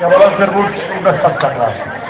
que volen fer-vos un espectacle.